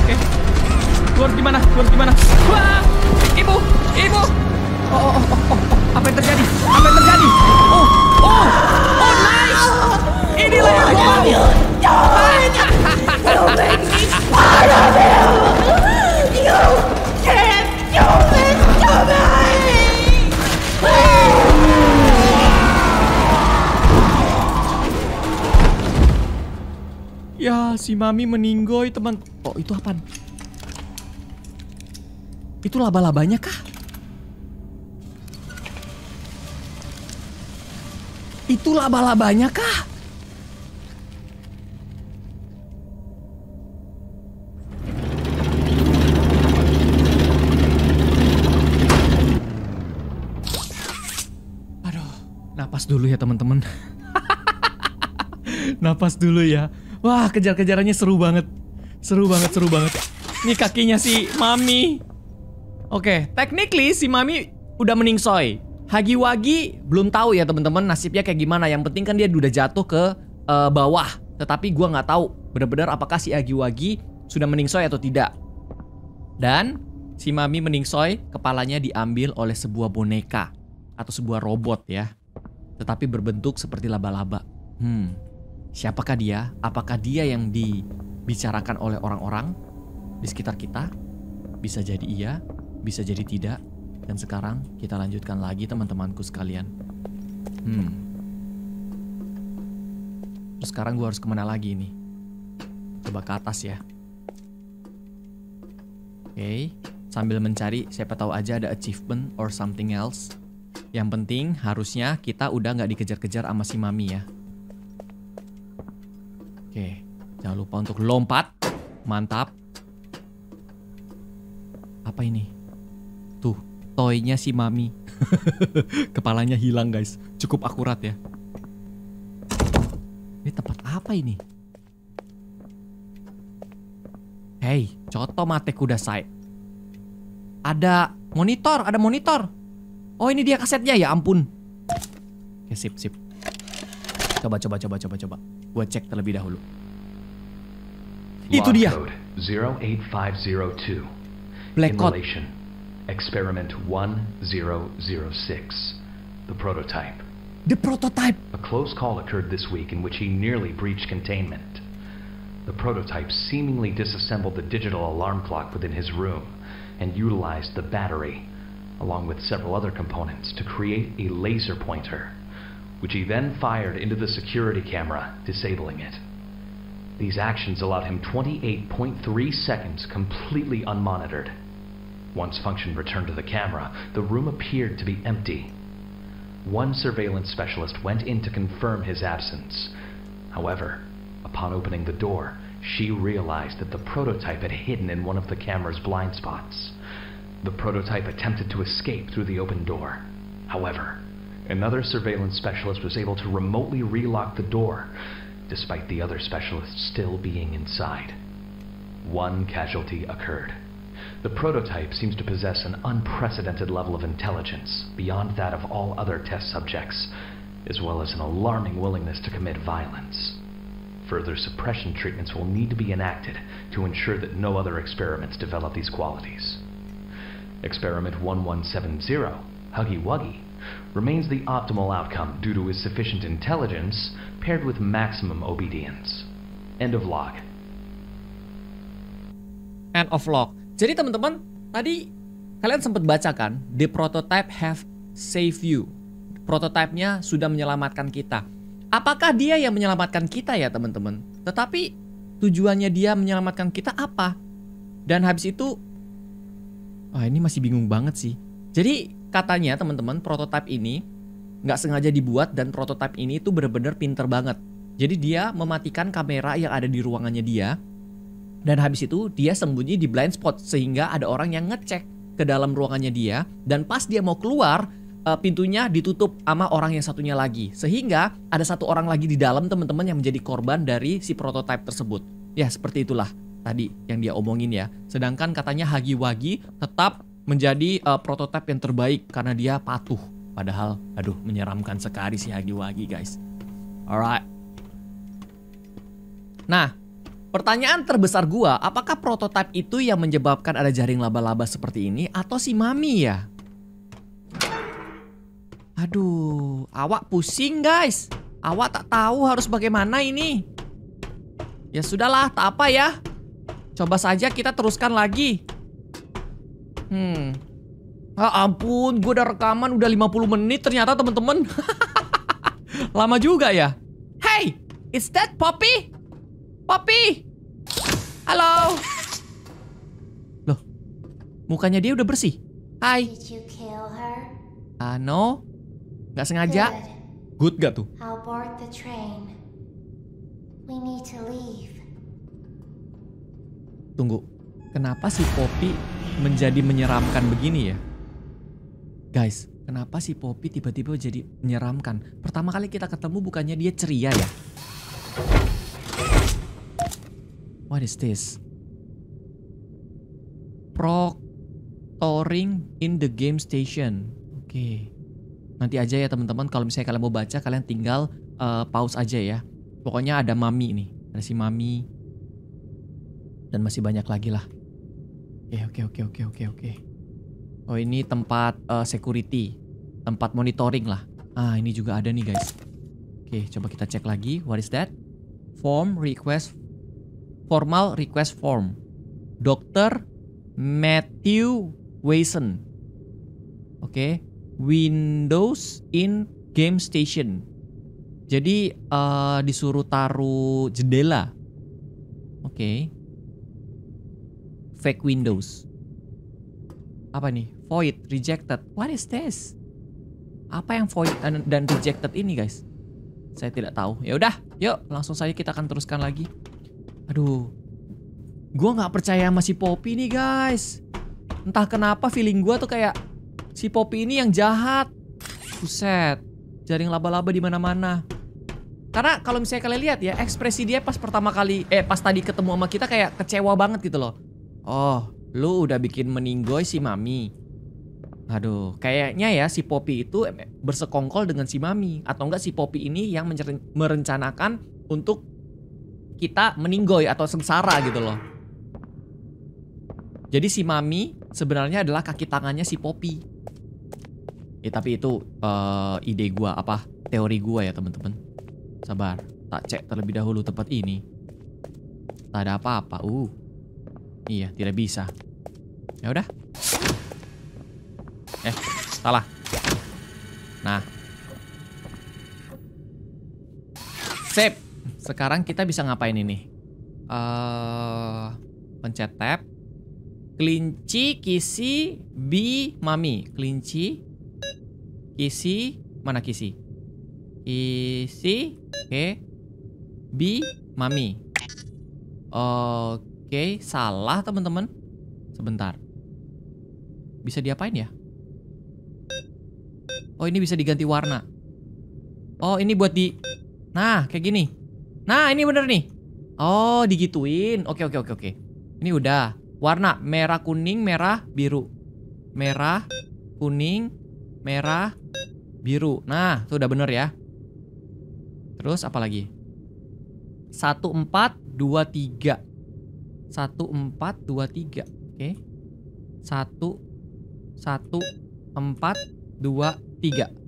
Oke. Gimana? Gimana? Ibu! Ibu! Oh, oh, oh, oh, oh. Apa yang terjadi? Apa yang terjadi? Si Mami meninggoy, teman. Oh, itu apa? Itu laba-labanya kah? Itu laba-labanya kah? Aduh, napas dulu ya teman-teman. napas dulu ya. Wah, kejar-kejarannya seru banget. Seru banget, seru banget. Ini kakinya si Mami. Oke, technically si Mami udah meningsoy. Hagi-wagi belum tahu ya teman-teman nasibnya kayak gimana. Yang penting kan dia udah jatuh ke eh, bawah. Tetapi gua nggak tahu benar-benar apakah si Hagi-wagi sudah meningsoy atau tidak. Dan si Mami meningsoy, kepalanya diambil oleh sebuah boneka atau sebuah robot ya. Tetapi berbentuk seperti laba-laba. Hmm, siapakah dia? Apakah dia yang dibicarakan oleh orang-orang di sekitar kita? Bisa jadi iya, bisa jadi tidak. Dan sekarang kita lanjutkan lagi teman-temanku sekalian. Hmm. Terus sekarang gue harus ke mana lagi nih? Coba ke atas ya. Oke, sambil mencari siapa tahu aja ada achievement or something else. Yang penting harusnya kita udah nggak dikejar-kejar sama si mami ya. Oke, jangan lupa untuk lompat. Mantap. Apa ini? Tuh, toynya si mami. Kepalanya hilang guys. Cukup akurat ya. Ini tempat apa ini? Hei, coto mate kudasai. Ada monitor, ada monitor. Oh ini dia kasetnya ya ampun. Oke sip sip. Coba coba coba coba coba. Gua cek terlebih dahulu. Itu dia. Code 08502. Black Code. Experiment 1006. The prototype. The prototype. A close call occurred this week in which he nearly breached containment. The prototype seemingly disassembled the digital alarm clock within his room and utilized the battery, along with several other components, to create a laser pointer, which he then fired into the security camera, disabling it. These actions allowed him 28.3 seconds completely unmonitored. Once function returned to the camera, the room appeared to be empty. One surveillance specialist went in to confirm his absence. However, upon opening the door, she realized that the prototype had hidden in one of the camera's blind spots. The prototype attempted to escape through the open door. However, another surveillance specialist was able to remotely relock the door, despite the other specialists still being inside. One casualty occurred. The prototype seems to possess an unprecedented level of intelligence, beyond that of all other test subjects, as well as an alarming willingness to commit violence. Further suppression treatments will need to be enacted to ensure that no other experiments develop these qualities. Experiment 1170, Huggy Wuggy, remains the optimal outcome due to his sufficient intelligence paired with maximum obedience. End of log. End of log. Jadi teman-teman, tadi kalian sempat baca kan, the prototype have saved you. Prototipenya sudah menyelamatkan kita. Apakah dia yang menyelamatkan kita ya teman-teman? Tetapi tujuannya dia menyelamatkan kita apa? Dan habis itu, wah ini masih bingung banget sih. Jadi katanya teman-teman prototipe ini nggak sengaja dibuat dan prototipe ini tuh bener-bener pinter banget. Jadi dia mematikan kamera yang ada di ruangannya dia dan habis itu dia sembunyi di blind spot sehingga ada orang yang ngecek ke dalam ruangannya dia dan pas dia mau keluar eh, pintunya ditutup sama orang yang satunya lagi sehingga ada satu orang lagi di dalam teman-teman yang menjadi korban dari si prototipe tersebut. Ya seperti itulah tadi yang dia omongin ya. Sedangkan katanya Hagiwagi tetap menjadi eh, prototipe yang terbaik karena dia patuh. Padahal aduh menyeramkan sekali si Hagiwagi guys. Alright. Nah, Pertanyaan terbesar gua, apakah prototipe itu yang menyebabkan ada jaring laba-laba seperti ini atau si Mami ya? Aduh, awak pusing guys. Awak tak tahu harus bagaimana ini. Ya sudahlah, tak apa ya. Coba saja kita teruskan lagi. Hmm. Ah ampun, gue udah rekaman udah 50 menit ternyata temen-temen. Lama juga ya. Hey, is that Poppy? Poppy! Halo! Loh, mukanya dia udah bersih. Hai. Did you kill her? Ah, no. Nggak sengaja. Good. Good gak tuh? I'll board the train. We need to leave. Tunggu. Kenapa si Poppy menjadi menyeramkan begini ya? Guys, kenapa si Poppy tiba-tiba jadi menyeramkan? Pertama kali kita ketemu bukannya dia ceria ya? What is this? Proctoring in the game station. Oke. Nanti aja ya teman-teman kalau misalnya kalian mau baca kalian tinggal eh, pause aja ya. Pokoknya ada Mami nih. Ada si Mami dan masih banyak lagi lah. Oke, oke, oke, oke, oke, oke. Oh, ini tempat eh, security, tempat monitoring lah. Ah, ini juga ada nih, guys. Oke, coba kita cek lagi. What is that? Form request formal request form. Dr. Matthew Wason. Oke, Windows in game station. Jadi eh, disuruh taruh jendela. Oke. Fake Windows. Apa nih? Void, rejected. What is this? Apa yang void dan, rejected ini, guys? Saya tidak tahu. Ya udah, yuk langsung saja kita akan teruskan lagi. Aduh, gue nggak percaya sama si Poppy nih, guys. Entah kenapa feeling gue tuh kayak si Poppy ini yang jahat. Buset, jaring laba-laba di mana-mana. Karena kalau misalnya kalian lihat ya, ekspresi dia pas pertama kali, eh pas tadi ketemu sama kita kayak kecewa banget gitu loh. Oh, lu udah bikin meninggoy si Mami. Aduh, kayaknya ya si Poppy itu bersekongkol dengan si Mami. Atau enggak si Poppy ini yang merencanakan untuk kita meninggoy atau sengsara gitu loh. Jadi si Mami sebenarnya adalah kaki tangannya si Poppy. Ya tapi itu eh, ide gua apa teori gua ya teman-teman. Sabar, tak cek terlebih dahulu tempat ini. Tak ada apa-apa. Uh. Iya, tidak bisa. Ya udah. Eh, salah. Nah. Sip. Sekarang kita bisa ngapain ini? Eh, pencet tab. Kelinci, kisi, bi, mami. Kelinci, kisi, mana kisi? Kisi, oke. Bi, mami. Oke, salah teman-teman. Sebentar. Bisa diapain ya? Oh, ini bisa diganti warna. Oh, ini buat di Nah, kayak gini. Nah, ini bener nih. Oh, digituin. Oke, oke, oke, oke. Ini udah. Warna merah, kuning, merah, biru. Merah, kuning, merah, biru. Nah, itu udah bener ya. Terus apa lagi? 1 4 2 3. 1 4 2 3. Oke. 1 1 4 2 3.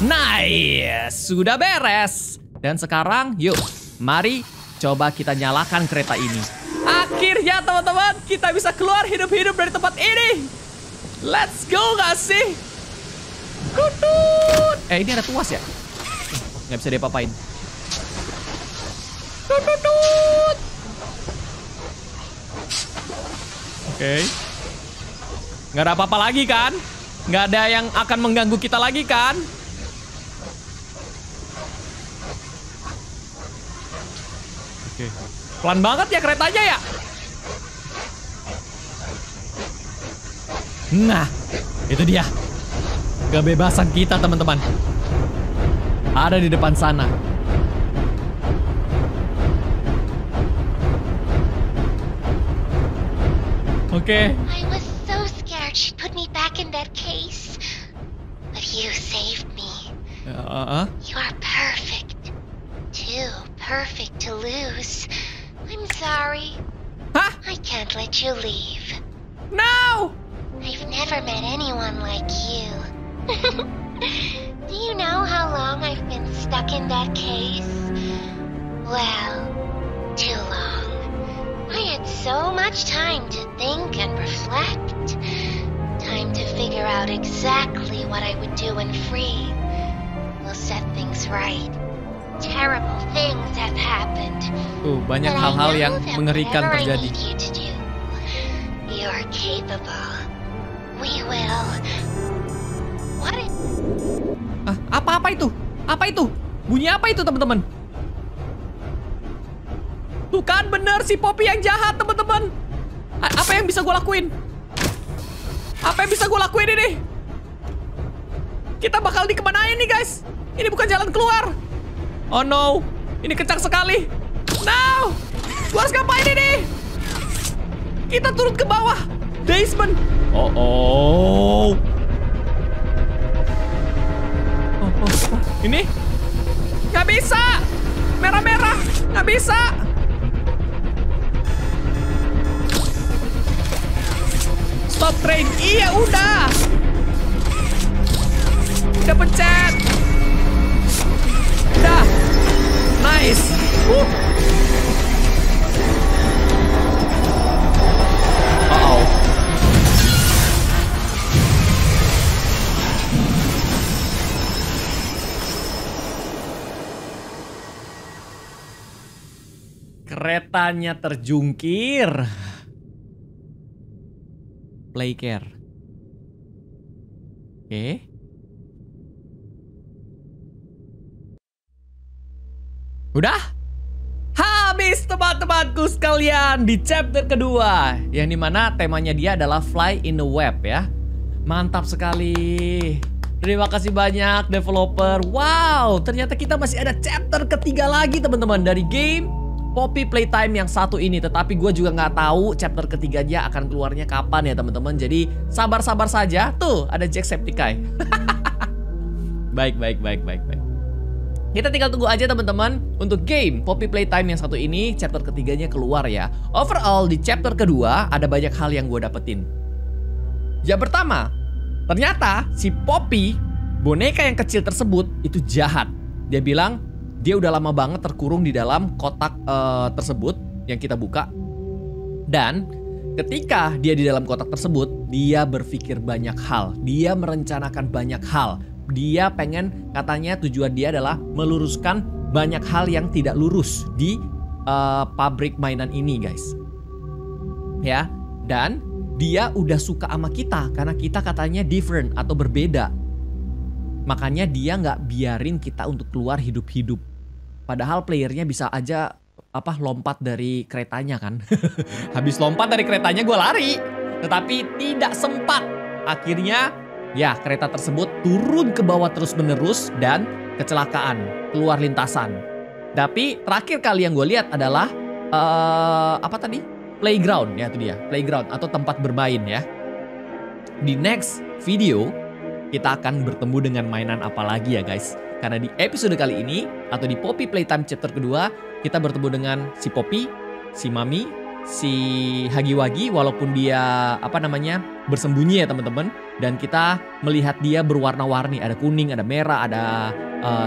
Nice, sudah beres. Dan sekarang yuk, mari coba kita nyalakan kereta ini. Akhirnya teman-teman, kita bisa keluar hidup-hidup dari tempat ini. Let's go gak sih? Kutut. Eh ini ada tuas ya? Nggak bisa diapa-apain. Tututut. okay. Gak ada apa-apa lagi kan? Gak ada yang akan mengganggu kita lagi kan? Oke. Okay. Pelan banget ya keretanya ya? Nah, itu dia. Kebebasan kita, teman-teman. Ada di depan sana. Oke. I was so scared she'd put me back in that case. But you saved me. Uh, You are perfect. Too perfect to lose. I'm sorry. Hah? I can't let you leave. No! I've never met anyone like you. Do you know how long I've been stuck in that case? Well, too long. Had so much time to think and reflect. Time to figure out exactly what I would do when free. We'll set things right. Terrible things have happened. Tuh, banyak hal-hal yang mengerikan terjadi. you to do, you're capable. We will. What Ah, apa-apa itu? Apa itu? Bunyi apa itu, teman-teman? Tuh kan bener si Poppy yang jahat, teman-teman. Apa yang bisa gue lakuin? Apa yang bisa gue lakuin ini? Kita bakal dikemanain nih, guys. Ini bukan jalan keluar. Oh no, ini kencang sekali. No, gue harus ngapain ini? Kita turun ke bawah. Basement. Oh, oh. Oh, oh, oh. Ini? Nggak bisa! Merah-merah! Nggak bisa! Stop train! Iya, udah! Udah pencet! Udah! Nice! Uh. Keretanya terjungkir. Play care. Oke. Udah? Habis teman-temanku sekalian di chapter kedua Yang di mana temanya dia adalah fly in the web ya Mantap sekali Terima kasih banyak developer Wow ternyata kita masih ada chapter ketiga lagi teman-teman Dari game Poppy Playtime yang satu ini Tetapi gue juga nggak tahu chapter ketiganya akan keluarnya kapan ya teman-teman Jadi sabar-sabar saja Tuh ada Jacksepticeye Baik baik baik baik baik kita tinggal tunggu aja teman-teman untuk game Poppy Playtime yang satu ini chapter ketiganya keluar ya. Overall di chapter kedua ada banyak hal yang gue dapetin. Yang pertama, ternyata si Poppy boneka yang kecil tersebut itu jahat. Dia bilang dia udah lama banget terkurung di dalam kotak eh, tersebut yang kita buka. Dan ketika dia di dalam kotak tersebut, dia berpikir banyak hal. Dia merencanakan banyak hal. Dia pengen katanya tujuan dia adalah meluruskan banyak hal yang tidak lurus di eh, pabrik mainan ini, guys. Ya, dan dia udah suka sama kita karena kita katanya different atau berbeda. Makanya dia nggak biarin kita untuk keluar hidup-hidup. Padahal playernya bisa aja apa lompat dari keretanya kan. Habis lompat dari keretanya gue lari. Tetapi tidak sempat. Akhirnya ya kereta tersebut turun ke bawah terus menerus dan kecelakaan keluar lintasan. Tapi terakhir kali yang gue lihat adalah eh apa tadi? Playground ya itu dia, playground atau tempat bermain ya. Di next video kita akan bertemu dengan mainan apa lagi ya guys. Karena di episode kali ini atau di Poppy Playtime chapter kedua kita bertemu dengan si Poppy, si Mami, si Hagiwagi walaupun dia apa namanya bersembunyi ya teman-teman dan kita melihat dia berwarna-warni ada kuning, ada merah, ada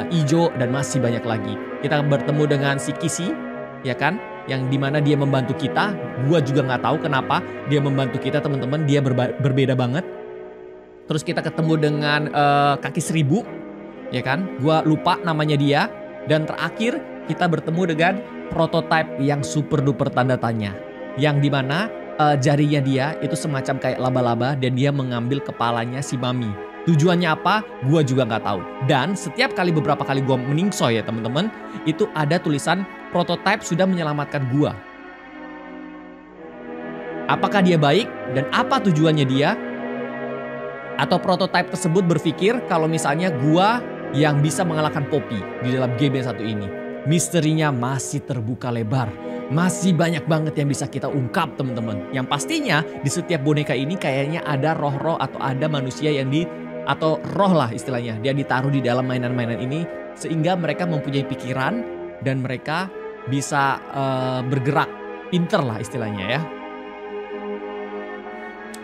hijau dan masih banyak lagi. Kita bertemu dengan si Kisi ya kan yang di mana dia membantu kita. Gua juga nggak tahu kenapa dia membantu kita teman-teman. Dia berbeda banget. Terus kita ketemu dengan eh, kaki seribu, ya kan? Gua lupa namanya dia. Dan terakhir kita bertemu dengan prototype yang super duper tanda tanya, yang di mana eh, jarinya dia itu semacam kayak laba-laba dan dia mengambil kepalanya si Mami. Tujuannya apa? Gua juga nggak tahu. Dan setiap kali beberapa kali gua meningsoy ya teman-teman, itu ada tulisan prototype sudah menyelamatkan gua. Apakah dia baik dan apa tujuannya dia? Atau prototype tersebut berpikir kalau misalnya gua yang bisa mengalahkan Poppy di dalam game yang satu ini. Misterinya masih terbuka lebar. Masih banyak banget yang bisa kita ungkap teman-teman. Yang pastinya di setiap boneka ini kayaknya ada roh-roh atau ada manusia yang di atau roh lah istilahnya. Dia ditaruh di dalam mainan-mainan ini sehingga mereka mempunyai pikiran dan mereka bisa eh, bergerak pinter lah istilahnya ya.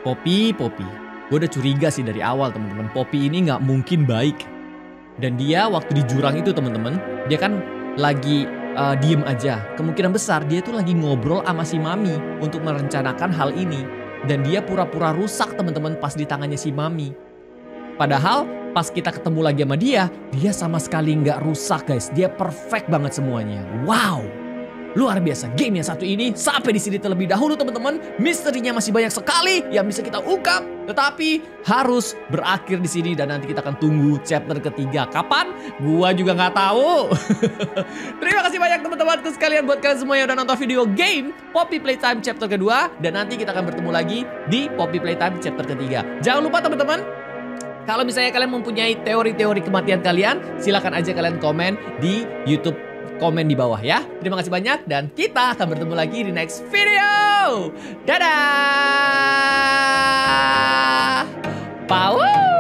Poppy, Poppy. Gue udah curiga sih dari awal teman-teman. Poppy ini nggak mungkin baik. Dan dia waktu di jurang itu teman-teman, dia kan lagi uh, diem aja. Kemungkinan besar dia tuh lagi ngobrol sama si Mami untuk merencanakan hal ini. Dan dia pura-pura rusak teman-teman pas di tangannya si Mami. Padahal pas kita ketemu lagi sama dia, dia sama sekali nggak rusak guys. Dia perfect banget semuanya. Wow. Luar biasa game yang satu ini sampai di sini terlebih dahulu teman-teman. Misterinya masih banyak sekali yang bisa kita ungkap, tetapi harus berakhir di sini dan nanti kita akan tunggu chapter ketiga. Kapan? Gua juga nggak tahu. Terima kasih banyak teman-teman sekalian buat kalian semua yang udah nonton video game Poppy Playtime chapter kedua dan nanti kita akan bertemu lagi di Poppy Playtime chapter ketiga. Jangan lupa teman-teman kalau misalnya kalian mempunyai teori-teori kematian kalian, silahkan aja kalian komen di YouTube komen di bawah ya. Terima kasih banyak dan kita akan bertemu lagi di next video. Dadah! Power!